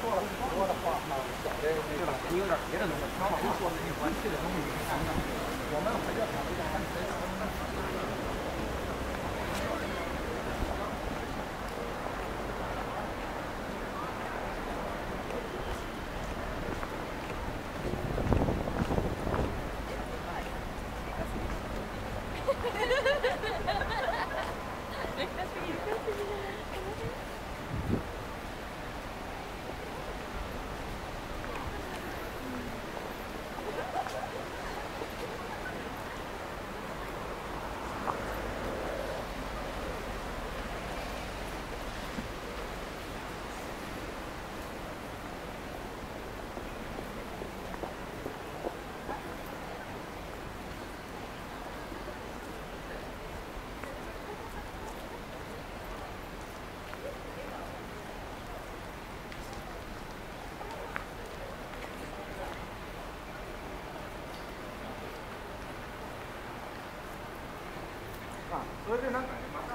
做了那么多的话呢，对吧？你有点别的东西，刚好说那一环系的东西我们反正想一下，咱咱咱。それでなんかねまた。